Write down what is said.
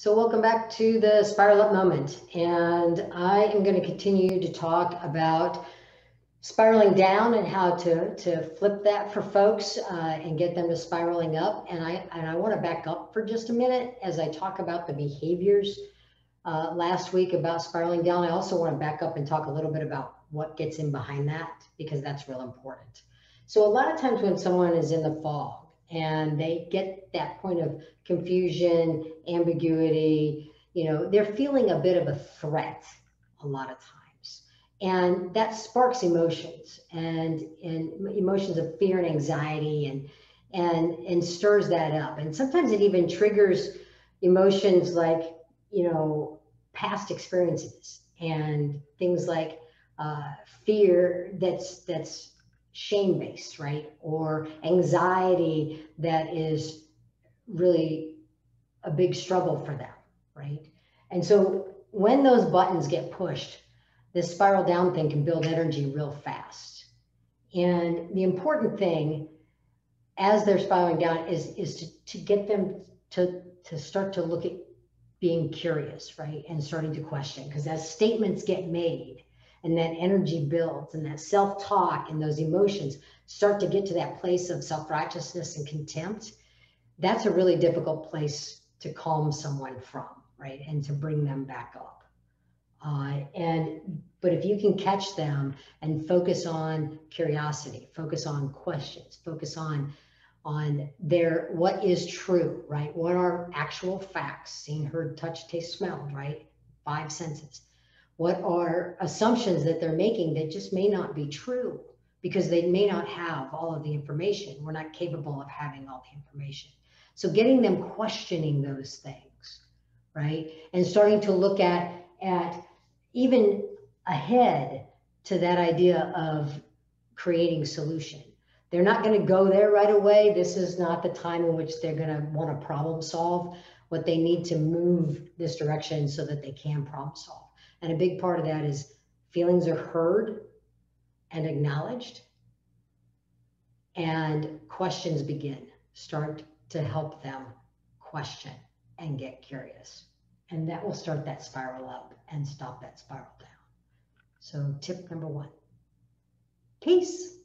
So welcome back to the Spiral Up Moment. And I am going to continue to talk about spiraling down and how to, to flip that for folks uh, and get them to spiraling up. And I, and I want to back up for just a minute as I talk about the behaviors uh, last week about spiraling down. I also want to back up and talk a little bit about what gets in behind that because that's real important. So a lot of times when someone is in the fog, and they get that point of confusion, ambiguity, you know, they're feeling a bit of a threat a lot of times. And that sparks emotions and, and emotions of fear and anxiety and, and, and stirs that up. And sometimes it even triggers emotions like, you know, past experiences and things like uh, fear that's, that's shame based, right? Or anxiety that is really a big struggle for them, right? And so when those buttons get pushed, this spiral down thing can build energy real fast. And the important thing as they're spiraling down is, is to, to get them to, to start to look at being curious, right? And starting to question. Because as statements get made, and that energy builds and that self talk and those emotions start to get to that place of self righteousness and contempt, that's a really difficult place to calm someone from, right? And to bring them back up. Uh, and but if you can catch them and focus on curiosity, focus on questions, focus on on their what is true, right? What are actual facts, seen, heard, touched, taste, smelled, right? Five senses what are assumptions that they're making that just may not be true because they may not have all of the information. We're not capable of having all the information. So getting them questioning those things, right? And starting to look at at even ahead to that idea of creating solution. They're not going to go there right away. This is not the time in which they're going to want to problem solve. What they need to move this direction so that they can problem solve. And a big part of that is feelings are heard and acknowledged, and questions begin. Start to help them question and get curious. And that will start that spiral up and stop that spiral down. So, tip number one peace.